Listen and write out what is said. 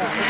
Yeah.